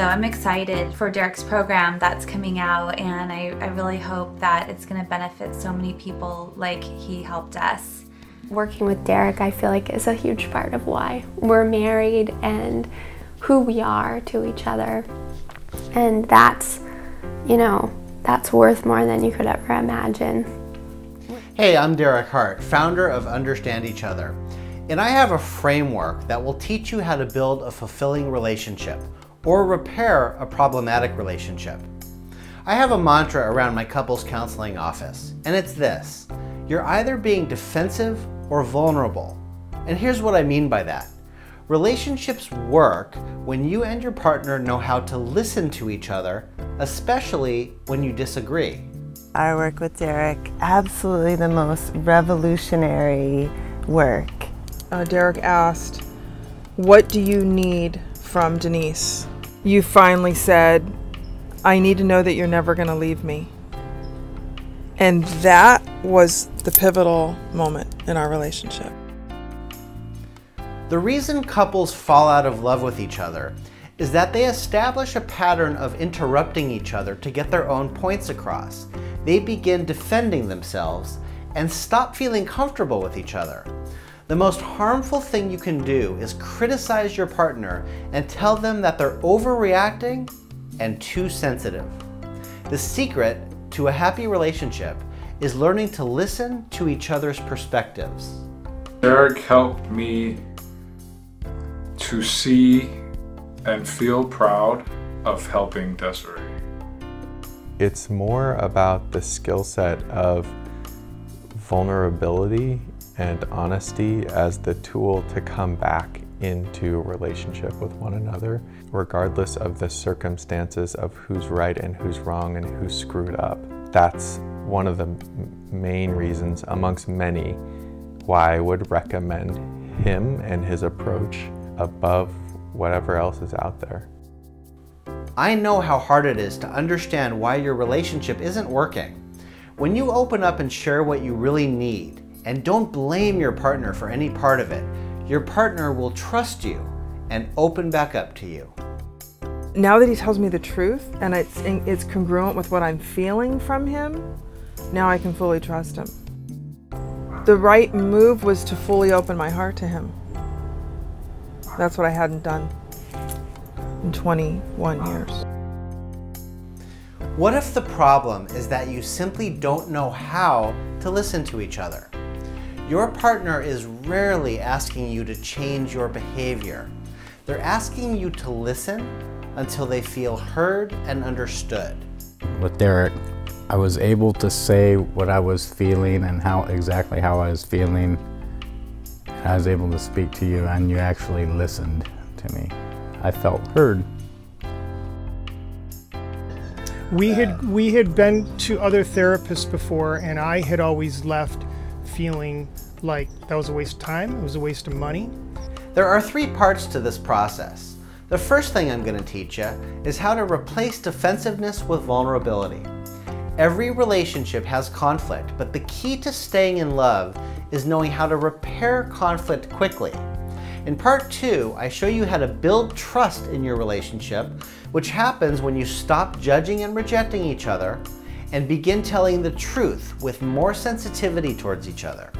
So I'm excited for Derek's program that's coming out, and I, I really hope that it's going to benefit so many people like he helped us. Working with Derek, I feel like is a huge part of why we're married and who we are to each other. And that's, you know, that's worth more than you could ever imagine. Hey, I'm Derek Hart, founder of Understand Each Other. And I have a framework that will teach you how to build a fulfilling relationship or repair a problematic relationship. I have a mantra around my couples counseling office, and it's this you're either being defensive or vulnerable. And here's what I mean by that relationships work when you and your partner know how to listen to each other, especially when you disagree. Our work with Derek, absolutely the most revolutionary work. Uh, Derek asked, What do you need from Denise? You finally said, I need to know that you're never going to leave me. And that was the pivotal moment in our relationship. The reason couples fall out of love with each other is that they establish a pattern of interrupting each other to get their own points across. They begin defending themselves and stop feeling comfortable with each other. The most harmful thing you can do is criticize your partner and tell them that they're overreacting and too sensitive. The secret to a happy relationship is learning to listen to each other's perspectives. Derek helped me to see and feel proud of helping Desiree. It's more about the skill set of vulnerability and honesty as the tool to come back into relationship with one another, regardless of the circumstances of who's right and who's wrong and who's screwed up. That's one of the main reasons, amongst many, why I would recommend him and his approach above whatever else is out there. I know how hard it is to understand why your relationship isn't working. When you open up and share what you really need, and don't blame your partner for any part of it. Your partner will trust you and open back up to you. Now that he tells me the truth and it's, it's congruent with what I'm feeling from him, now I can fully trust him. The right move was to fully open my heart to him. That's what I hadn't done in 21 years. What if the problem is that you simply don't know how to listen to each other? Your partner is rarely asking you to change your behavior. They're asking you to listen until they feel heard and understood. With Derek, I was able to say what I was feeling and how exactly how I was feeling. I was able to speak to you and you actually listened to me. I felt heard. We had we had been to other therapists before and I had always left feeling like that was a waste of time, it was a waste of money. There are three parts to this process. The first thing I'm going to teach you is how to replace defensiveness with vulnerability. Every relationship has conflict, but the key to staying in love is knowing how to repair conflict quickly. In part two, I show you how to build trust in your relationship, which happens when you stop judging and rejecting each other and begin telling the truth with more sensitivity towards each other.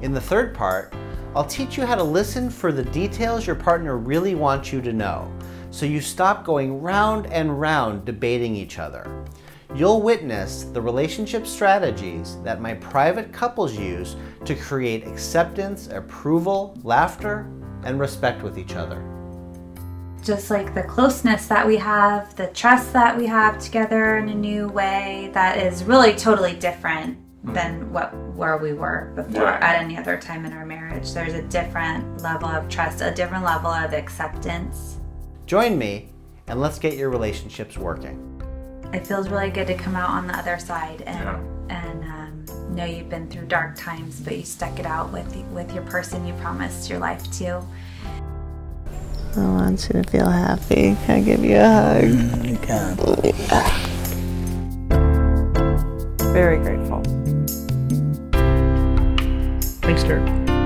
In the third part, I'll teach you how to listen for the details your partner really wants you to know, so you stop going round and round debating each other. You'll witness the relationship strategies that my private couples use to create acceptance, approval, laughter, and respect with each other. Just like the closeness that we have, the trust that we have together in a new way that is really totally different than what where we were before yeah. at any other time in our marriage. There's a different level of trust, a different level of acceptance. Join me and let's get your relationships working. It feels really good to come out on the other side and yeah. and um, know you've been through dark times, but you stuck it out with with your person you promised your life to. I want you to feel happy. Can I give you a hug? Mm, you can. Very grateful. Thanks, Derek.